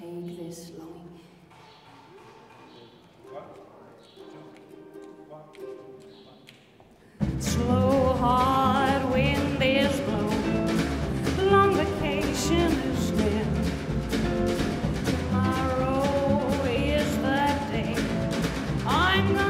take this longing. Slow, hard wind is blowing. Long vacation is near. Tomorrow is the day I'm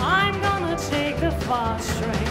I'm gonna take the fast train.